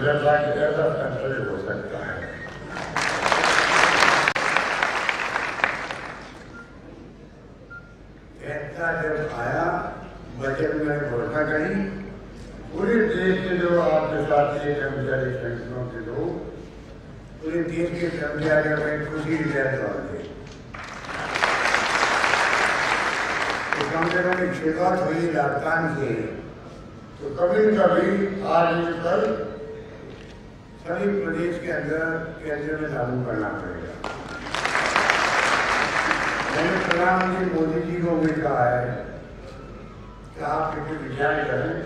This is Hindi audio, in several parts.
आपने भी सोचा था कि ऐसा फैसला हो सकता है फैसला जब आया बजट में घोषणा करी, पूरे देश के जो आपके साथ ये कर्मचारी संगठनों के लोग, पूरे देश के कर्मचारियों में खुशी रिज़ल्ट वाले तो कम से कम एक शुरुआत हुई राजस्थान से तो कभी कभी आज कल सभी प्रदेश के अंदर केंद्र में लागू करना पड़ेगा। मैंने प्रधानमंत्री मोदी जी को भी कहा है कि आप इसे विचार करें।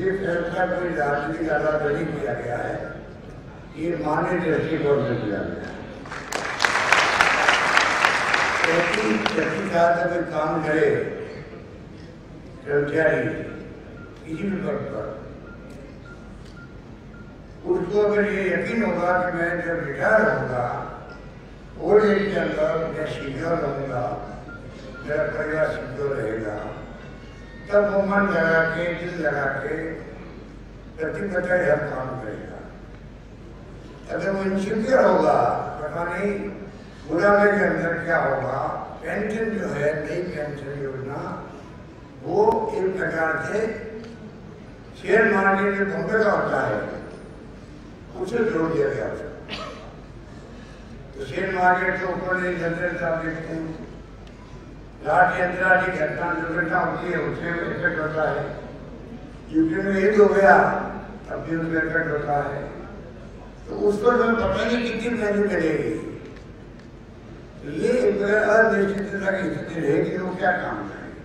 ये फैसला कोई राजनीतिक आधार नहीं किया गया है। ये मान्य दृष्टिकोण से किया गया है। साल कोई काम करे कर्मचारी किसी भी पद पर उसको अगर ये यकीन होगा कि मैं जब रिटायर होगा ओल्ड एज के अंदर मैं सिक्योर रहूँगा, मेरा परिवार सिक्योर रहेगा, तब वो मन लगा के दिल लगा के प्रतिबद्ध हर काम करेगा। अगर वो इनसिक्योर होगा, पता नहीं बुढ़ापे के अंदर क्या होगा, पेंशन जो है, नई पेंशन योजना, वो एक प्रकार से शेयर मार्केट में बम्बे का होता है। उसे जोड़ दिया गया। तो शेयर मार्केट के ऊपर एक जनरल आप देखते हैं लाट यंत्र की घटना दुर्घटना होती है उससे इफ़ेक्ट होता है। यूपी में ईद हो गया तब भी उसमें इफ़ेक्ट होता है। तो उसको जो पता नहीं कितनी वैल्यू मिलेगी तो ये अनिश्चितता की स्थिति रहेगी तो क्या काम करेंगे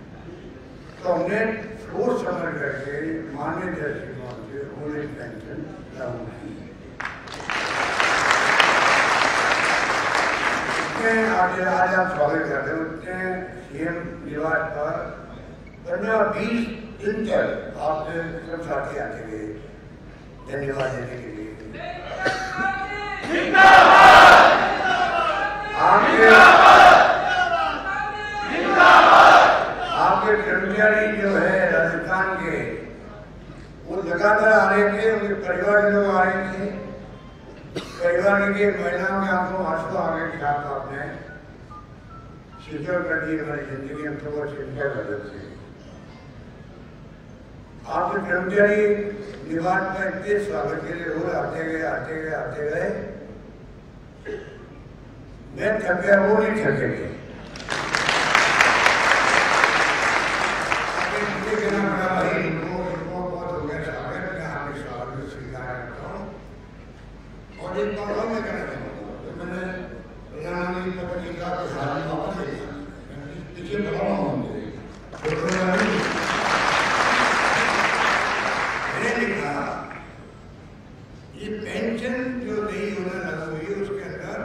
तो हमने सोच समझ करके मान्य दृष्टिकोण से ओल्ड पेंशन लागू की आज आज आप स्वागत करते हैं उसने सीएम निवास पर पंद्रह बीस दिन तक सब साथी आते गए धन्यवाद देने के लिए आपके आपके कर्मचारी जो है राजस्थान के वो लगातार आ रहे थे उनके परिवार के लोग आ रहे थे परिवार की महिलाओं के आँखों आँसू आ गए साथ आपने शिक्षा कर दी वो शिक्षा मदद से आपके कर्मचारी निवास में इतने स्वागत के लिए रोज आते गए आते गए आते गए। मैं थक गया, वो नहीं थके गए मुझे कहना पड़ा भाई इनको इनको बहुत हो गया स्वागत मैं आपके स्वागत को स्वीकार करता हूँ और एक बात और मैं कहना चाहूँगा तो मैंने प्रधानमंत्री पत्रिका के साथ वापस ले पीछे बढ़ा होंगे तो मैंने लिखा ये पेंशन जो नई होने लागू हुई उसके अंदर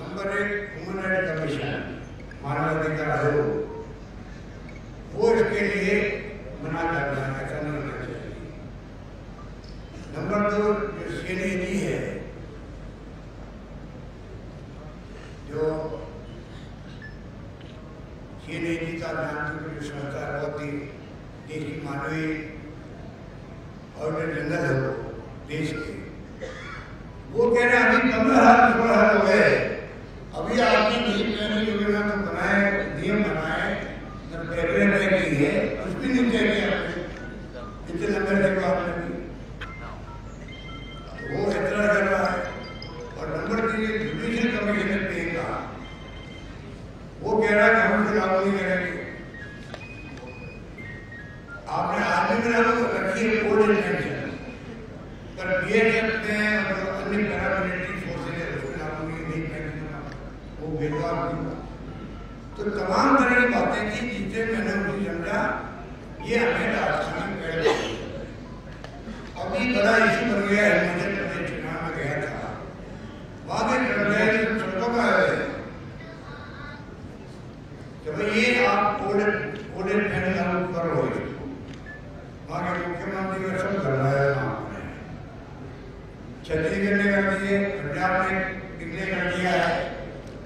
नंबर एक ह्यूमन राइट कमीशन मानवाधिकार आयोग वो इसके लिए मना करना है ऐसा नहीं होना चाहिए नंबर दो जो सीएनएजी है जो सीएनएजी का नाम जो संस्था बहुत ही देश की और जो जंगल है देश के वो कह रहे हैं, अभी पंद्रह सोलह हो गए अभी आपने नहीं पेंशन वो कह रहा है कि हम उसे नहीं करेंगे आपने आदमी में रखी है ओल्ड पेंशन पर बीएसएफ ने और अन्य पैरामिलिट्री फोर्सेज है उसमें लागू नहीं पेंशन वो भेदभाव नहीं तो तमाम तरह की बातें थी जिससे मैंने उसे समझा ये हमें राजस्थान में अभी बड़ा इशू बन गया है मुझे प्रदेश चुनाव में गया था वहाँ के कर्मचारी सब सबको का है कि भाई ये आप ओल्ड ओल्ड पेंशन लागू करो वहाँ के मुख्यमंत्री का सब कर रहा है वहाँ पे छत्तीसगढ़ ने कर दिए पंजाब ने डिक्लेयर कर दिया है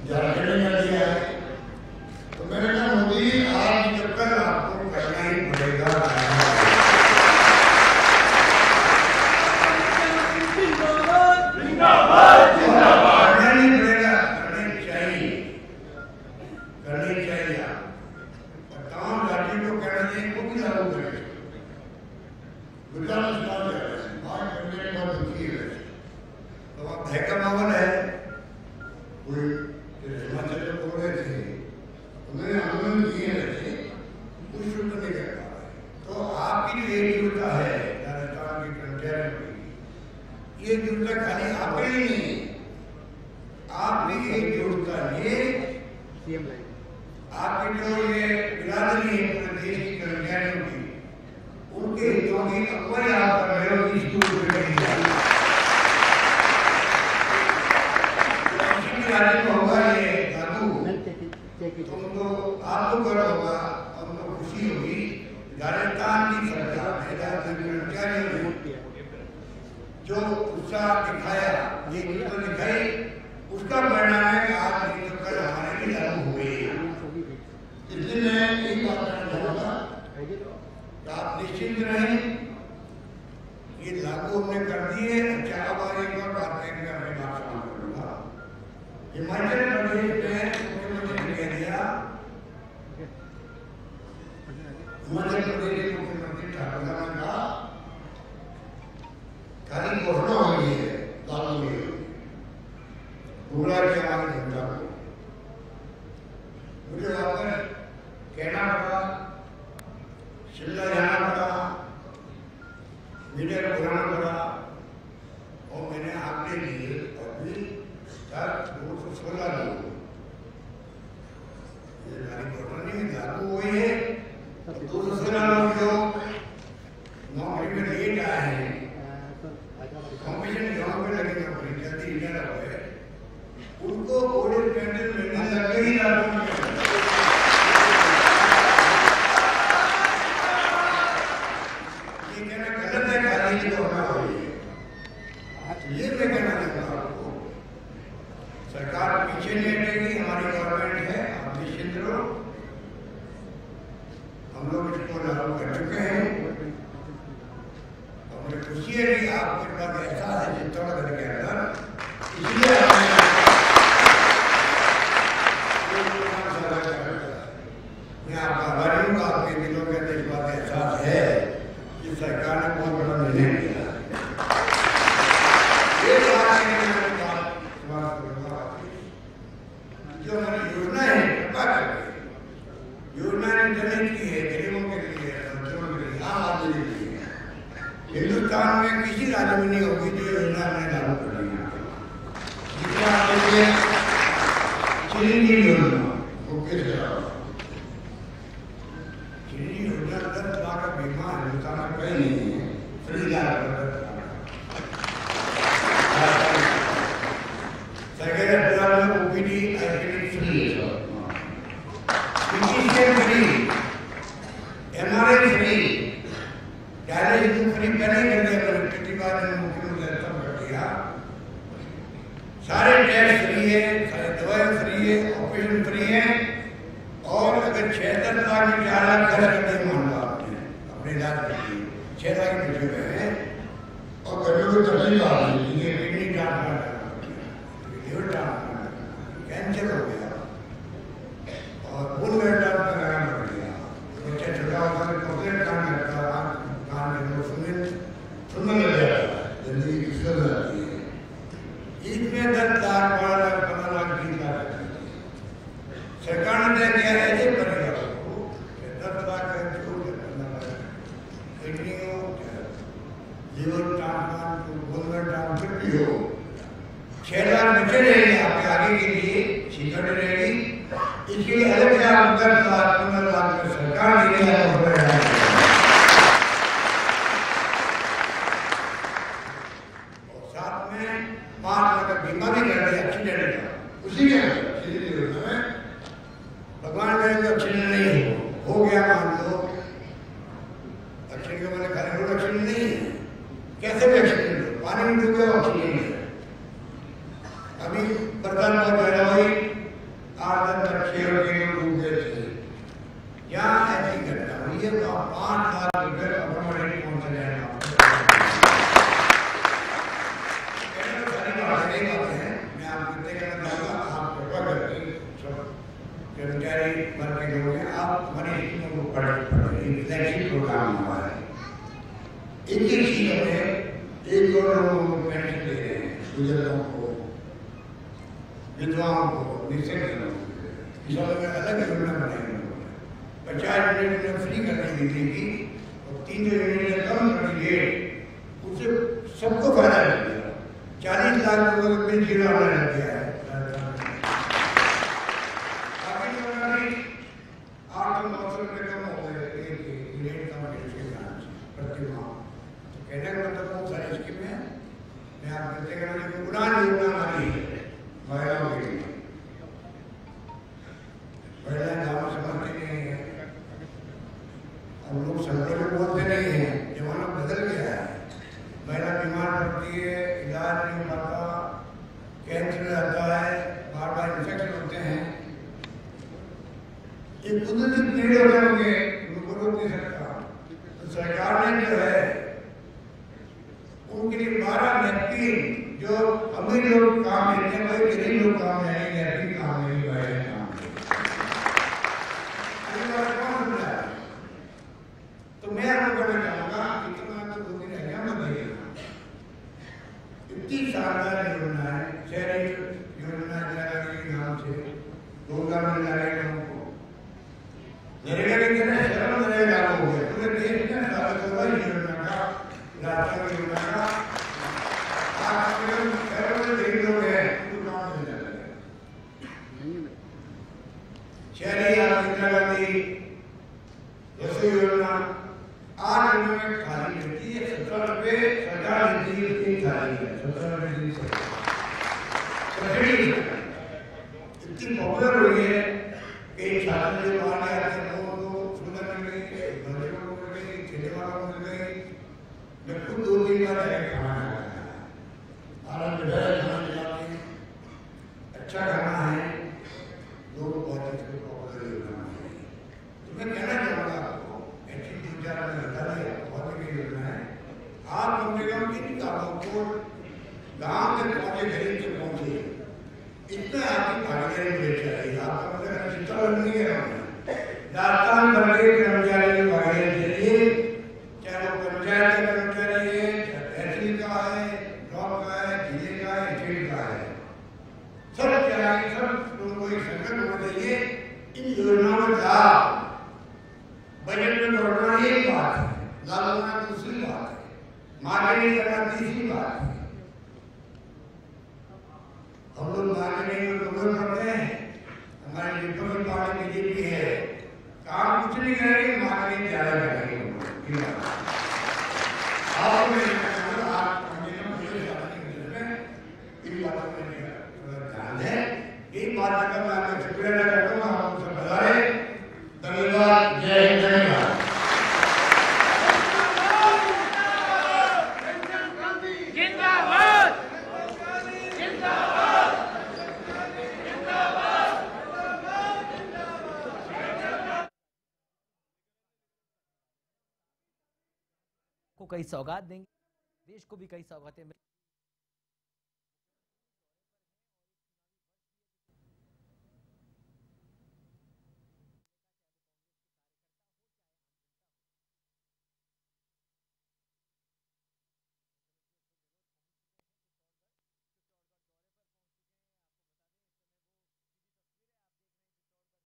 झारखंड ने कर दिया है तो मैंने कहा मोदी आज जब कल आपको करना ही पड़ेगा करना ही पड़ेगा करनी चाहिए करनी चाहिए और तमाम राज्यों को कहना चाहिए वो भी लागू करें गुजरात में चुनाव कर रहे हैं आज करने के बाद दुखी है तो अब भय का माहौल है कोई हिमाचल में बोल रहे थे उन्होंने आंदोलन किए थे कुछ शुरू नहीं कर पा रहे तो आपकी जो एकजुटता है राजस्थान की कर्मचारियों की ये एकजुटता खाली आपके लिए नहीं है। आपकी एकजुटता ये सीएम लाइन। आपकी जो ये बिरादरी है पूरे देश की कर्मचारियों की। उनके हितों की अगुवाई आप कर हो। भी राज्य में होगा ये लागू तुम तो आपको गर्व होगा हमको खुशी होगी। राजस्थान की सरकार ने राजस्थान के कर्मचारियों ने जो दिखाया। ये तो दिखाई उसका परिणाम है कि आज ये तो कल हमारे लिए लागू हुए। इसलिए मैं एक बात कहना चाहूँगा आप निश्चिंत रहें। ये लागू हमने कर दिए अच्छा अब और एक और बात कहने का मैं बात समाप्त करूँगा हिमाचल प्रदेश में मुख्यमंत्री ने कह दिया हिमाचल प्रदेश के मुख्यमंत्री ठाकुर ने कहा खाली घोषणा हुई है लागू नहीं हुई गुमराह किया हमारी जनता को मुझे वापस कहना पड़ा शिमला जाना पड़ा मीडिया को बुलाना पड़ा और मैंने आपके लिए अभी हुई है हैं रिज़ल्ट उनको ऑडिट पेंशन मिलने लग लागू नहीं ये कहना गलत है खाली तो होना होगी ये मैं कहना चाहता हूँ आपको सरकार पीछे नहीं हटेगी हमारी गवर्नमेंट है आप निश्चिंत रहो हम लोग इसको लागू कर चुके हैं और मुझे खुशी है कि आपके पास ऐसा है चित्तौड़गढ़ के अंदर इसलिए हमने मैं आपका आभारी हूँ आपके दिलों के अंदर इस बात का एहसास है कि सरकार ने बहुत बड़ा निर्णय लिया ये बात है कि मैं बात बात करूँगा जो हमारी योजना है कृपा करके योजना ने जनहित की है गरीबों के लिए मजदूरों के लिए आम आदमी के लिए हिंदुस्तान में किसी राज्य में नहीं होगी जो योजना हमने लागू कर दी है जिसमें आप देखिए चिरंजीवी योजना वो किस तरह चिरंजीवी योजना दस लाख का बीमा कहीं नहीं है। सरकारी अस्पताल में ओपीडी आईपीडी फ्री है CT free MRI free dialysis free पहले कर दिया पर पिछली बार मैंने मुख्यमंत्री ने कर दिया सारे टेस्ट फ्री है सारे दवाई फ्री है ऑपरेशन फ्री है और अगर छह दस लाख में चार लाख खर्च कर मान लो आपने अपने इलाज के लिए। छह लाख बचे हुए हैं और गरीबों रही है ये kidney transplant liver transplant cancer हो गया। और खून में ट्रांसप्लांट कराना पड़ गया बच्चा छोटा होता है चॉकलेट खाने लगता है कान में तो सुनने सुनने लग जाता है ज़िंदगी किसको जाती है इसमें दस लाख बारह लाख पंद्रह लाख बीस लाख सरकार ने किया है ऐसे करेगा उसको कि दस लाख का जो पंद्रह लाख किडनी हो लीवर ट्रांसप्लांट खून में ट्रांसप्लांट भी हो छह लाख बचे रहेंगे आपके आगे के लिए सीखट रहेगी इसके लिए अलग से आप दस लाख पंद्रह लाख का सरकार रही है और साथ में पाँच लाख का बीमा भी कर दिया। एक्सीडेंट का उसी के में भगवान करे तो एक्सीडेंट नहीं हो गया मान लो एक्सीडेंट का मैंने खाली रोड एक्सीडेंट नहीं है कैसे भी एक्सीडेंट हो पानी में डूब गया ऑक्सीजन नहीं सही बात है मैं आपको कहना चाहूँगा आप कृपा करके सब पचास तीन उससे सबको चालीस लाख लोगों को बिल ज़ीरो गया बाकी जो है कि आठ नौ सौ रुपये कम हो गए एक यूनिट कम के इसके कारण से प्रति माह तो कहने का मतलब बहुत सारी स्कीमें हैं मैं आप कहते हैं कि उड़ान योजना हमारी है महिलाओं के लिए महिलाएँ गाँव समझती नहीं है हम लोग संकट में बोलते नहीं हैं जमाना बदल गया है महिला बीमार पड़ती है इलाज नहीं हो पाता कैंसर आता है बार बार इन्फेक्शन होते हैं ये कुदरती कीड़े हो जाएँगे उनको रोक नहीं सकता तो सरकार ने जो है उनके लिए बारह नैपकिन जो अमीर लोग काम लेते हैं वही गरीब लोग काम नहीं नैपकिन काम नहीं वाले काम ये बात कौन समझा है? तो मैं आपको कहना चाहूँगा इतना तो दो दिन है मत देखिएगा इतनी शानदार योजना है शहरी योजना नरेगा के नाम से रोज़गार मिल जाएगा लोगों को नरेगा के कहना शरण नरेगा लागू हो गया पूरे देश में स्वागत होगा इस योजना का राष्ट्रीय योजना का आज केवल शहरों में गरीब लोग हैं उनको काम मिल जाएगा शहरी आज रसोई योजना। आठ रुपये में खाली रहती है। सत्रह रुपये सरकार देती है। इतनी खाली है। सत्रह रुपये दी सब्सिडी इतनी पॉपुलर हुई है कि छात्र जो बाहर आते लोगों को सुंदर मिल गई बच्चों को मिल गई खेलने वालों को मिल गई मैं खुद दो तीन बार जाके खाना खाया आनंद है खाना खिलाते हैं अच्छा खाना है लोग बहुत अच्छे पॉपुलर योजना है तो मैं कहना चाहूँगा आपको ऐसी तीन चार में बता दिया बहुत बड़ी योजना है आप कम से कम इन कामों को गाँव में पहुँचे गरीब से पहुँचे इतना आपकी भागीदारी मिल चाहिए आपका मतलब चिंता नहीं है राजस्थान भर के कर्मचारी की भागीदारी चाहिए चाहे वो पंचायत का कर्मचारी है चाहे तहसील का है ब्लॉक का है ज़िले का है स्टेट का है सब चाहिए सब लोगों को एक संकल्प होना इन योजनाओं में लाभ बजट में बढ़ना एक बात है लाभ होना दूसरी बात है, मार्केटिंग करना तीसरी बात है। हम लोग मार्केटिंग में डूबे पड़ते हैं, हमारी रिपब्लिक पार्टी बीजेपी है। काम कुछ नहीं करेंगे, मार्केटिंग ज़्यादा करेंगे हम लोग। ये बात है। आप मैं कहना चाहूँगा, आप कम से कम मुझे ज़्यादा नहीं कर सकते। इन बातों में मेरा थोड़ा ध्यान है एक बात का मैं आपका शुक्रिया अदा करता हूँ आप मुझसे बधाई धन्यवाद जय हिंद धन्यवाद जिंदाबाद को कई सौगात देंगे देश को भी कई सौगातें मिल